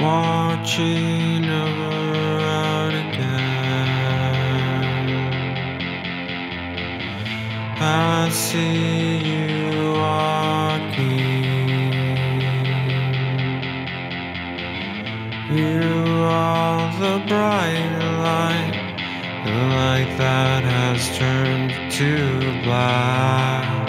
watching over out again. I see you walking. You are the bright light, the light that has turned to black.